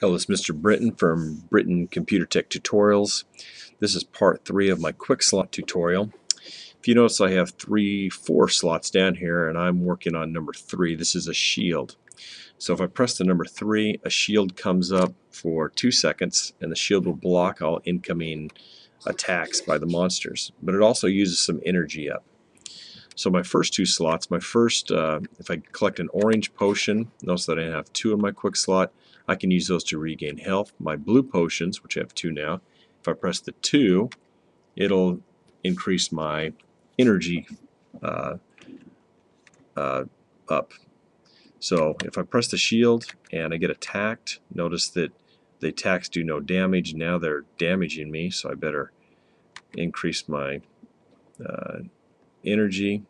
Hello, it's Mr. Britton from Britton Computer Tech Tutorials. This is part three of my quick slot tutorial. If you notice I have three, four slots down here and I'm working on number three. This is a shield. So if I press the number three, a shield comes up for two seconds and the shield will block all incoming attacks by the monsters. But it also uses some energy up. So my first two slots, my first, uh, if I collect an orange potion, notice that I have two in my quick slot, I can use those to regain health. My blue potions, which I have two now, if I press the 2, it'll increase my energy uh, uh, up. So if I press the shield and I get attacked, notice that the attacks do no damage. Now they're damaging me, so I better increase my uh, energy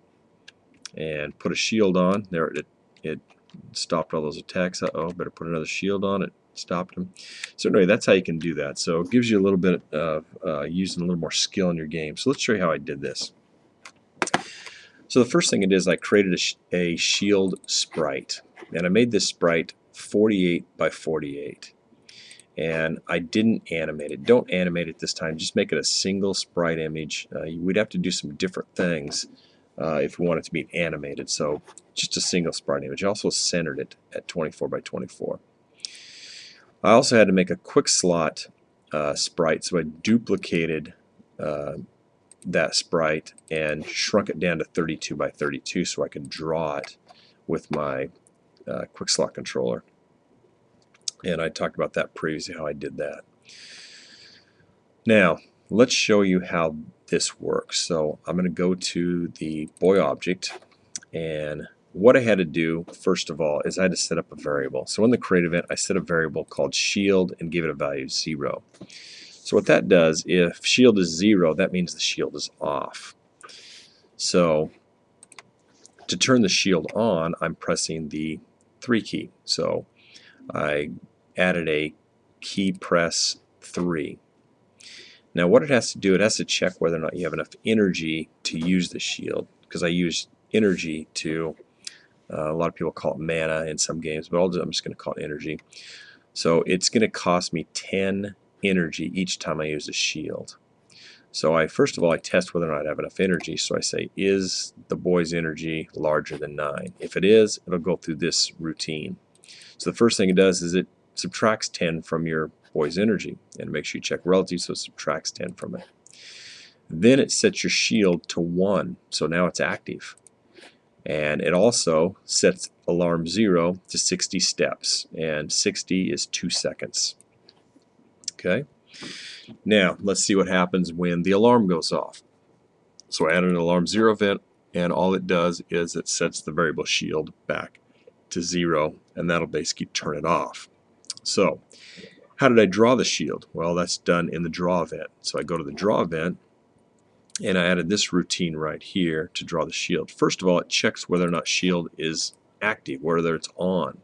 and put a shield on. There it, it stopped all those attacks. Uh-oh, better put another shield on it. Stopped them. So anyway, that's how you can do that. So it gives you a little bit of uh, using a little more skill in your game. So let's show you how I did this. So the first thing it is, I created a, sh a shield sprite. And I made this sprite 48 by 48 and I didn't animate it. Don't animate it this time. Just make it a single sprite image. Uh, we'd have to do some different things uh, if we want it to be animated. So just a single sprite image. I also centered it at 24 by 24. I also had to make a quick slot uh, sprite, so I duplicated uh, that sprite and shrunk it down to 32 by 32 so I could draw it with my uh, quick slot controller. And I talked about that previously, how I did that. Now, let's show you how this works. So I'm going to go to the boy object and what I had to do first of all is I had to set up a variable. So in the create event I set a variable called shield and give it a value of 0. So what that does, if shield is 0 that means the shield is off. So to turn the shield on I'm pressing the 3 key. So I added a key press 3. Now what it has to do, it has to check whether or not you have enough energy to use the shield because I use energy to, uh, a lot of people call it mana in some games, but I'm just going to call it energy. So it's going to cost me 10 energy each time I use a shield. So I first of all I test whether or not I have enough energy. So I say, is the boy's energy larger than 9? If it is, it'll go through this routine. So the first thing it does is it subtracts 10 from your boy's energy and make sure you check relative so it subtracts 10 from it. Then it sets your shield to 1 so now it's active and it also sets alarm 0 to 60 steps and 60 is 2 seconds. Okay now let's see what happens when the alarm goes off. So I added an alarm 0 event and all it does is it sets the variable shield back to 0 and that'll basically turn it off. So how did I draw the shield? Well, that's done in the draw event. So I go to the draw event and I added this routine right here to draw the shield. First of all, it checks whether or not shield is active, whether it's on.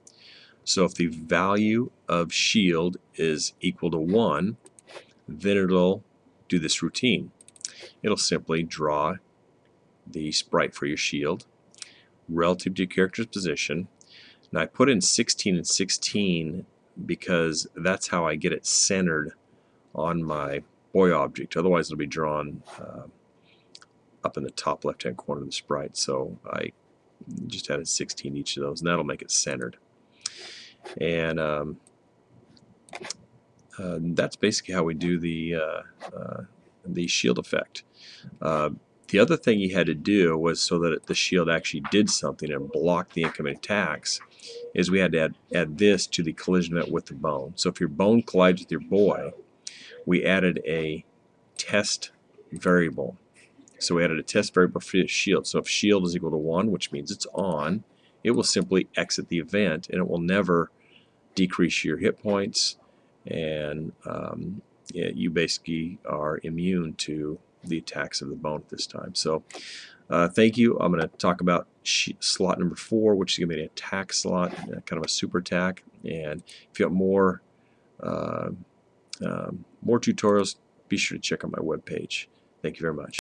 So if the value of shield is equal to 1, then it'll do this routine. It'll simply draw the sprite for your shield relative to your character's position. Now I put in 16 and 16 because that's how I get it centered on my boy object. Otherwise it'll be drawn uh, up in the top left hand corner of the sprite. So I just added 16 each of those and that'll make it centered. And um, uh, that's basically how we do the, uh, uh the shield effect. The other thing he had to do was so that the shield actually did something and blocked the incoming attacks is we had to add, add this to the collision event with the bone. So if your bone collides with your boy, we added a test variable. So we added a test variable for shield. So if shield is equal to 1, which means it's on, it will simply exit the event and it will never decrease your hit points and um, you basically are immune to the attacks of the bone at this time. So uh, thank you. I'm going to talk about slot number four, which is going to be an attack slot, uh, kind of a super attack. And if you have more uh, um, more tutorials, be sure to check out my webpage. Thank you very much.